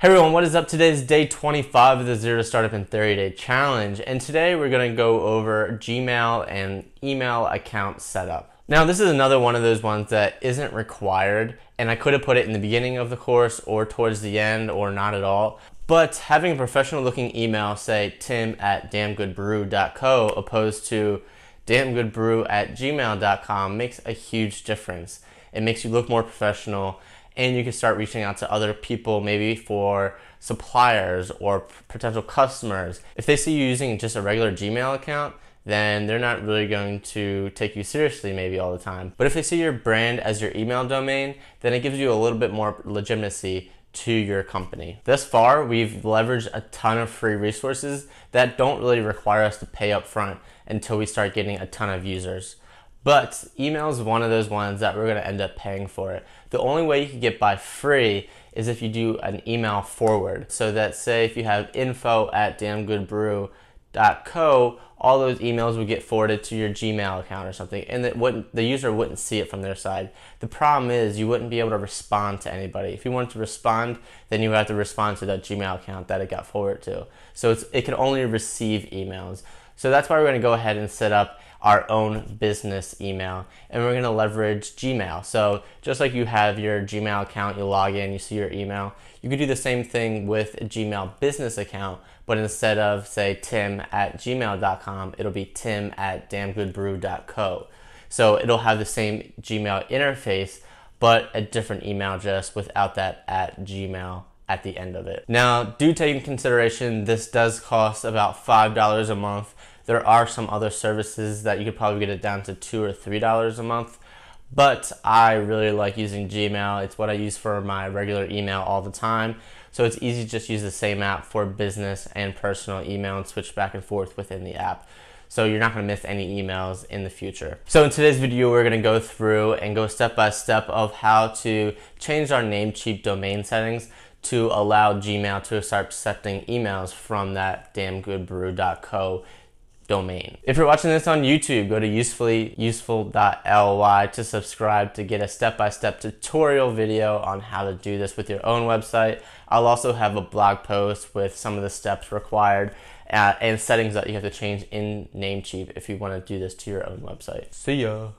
Hey everyone, what is up? Today is day 25 of the Zero Startup in 30 Day Challenge, and today we're going to go over Gmail and email account setup. Now, this is another one of those ones that isn't required, and I could have put it in the beginning of the course or towards the end or not at all. But having a professional looking email, say tim at damngoodbrew.co, opposed to damngoodbrew at gmail.com, makes a huge difference. It makes you look more professional and you can start reaching out to other people, maybe for suppliers or potential customers. If they see you using just a regular Gmail account, then they're not really going to take you seriously maybe all the time. But if they see your brand as your email domain, then it gives you a little bit more legitimacy to your company. Thus far, we've leveraged a ton of free resources that don't really require us to pay up front until we start getting a ton of users. But email is one of those ones that we're going to end up paying for it. The only way you can get by free is if you do an email forward. So that say if you have info at damngoodbrew.co, all those emails would get forwarded to your Gmail account or something, and it wouldn't, the user wouldn't see it from their side. The problem is you wouldn't be able to respond to anybody. If you wanted to respond, then you would have to respond to that Gmail account that it got forwarded to. So it can only receive emails. So that's why we're going to go ahead and set up our own business email and we're going to leverage Gmail. So just like you have your Gmail account, you log in, you see your email, you could do the same thing with a Gmail business account, but instead of say tim at gmail.com, it'll be tim at damngoodbrew.co. So it'll have the same Gmail interface, but a different email address without that at Gmail at the end of it. Now, do take in consideration this does cost about $5 a month there are some other services that you could probably get it down to two or three dollars a month. But I really like using Gmail. It's what I use for my regular email all the time. So it's easy to just use the same app for business and personal email and switch back and forth within the app. So you're not gonna miss any emails in the future. So in today's video, we're gonna go through and go step by step of how to change our Namecheap domain settings to allow Gmail to start accepting emails from that damngoodbrew.co domain. If you're watching this on YouTube, go to usefullyuseful.ly to subscribe to get a step-by-step -step tutorial video on how to do this with your own website. I'll also have a blog post with some of the steps required uh, and settings that you have to change in Namecheap if you want to do this to your own website. See ya!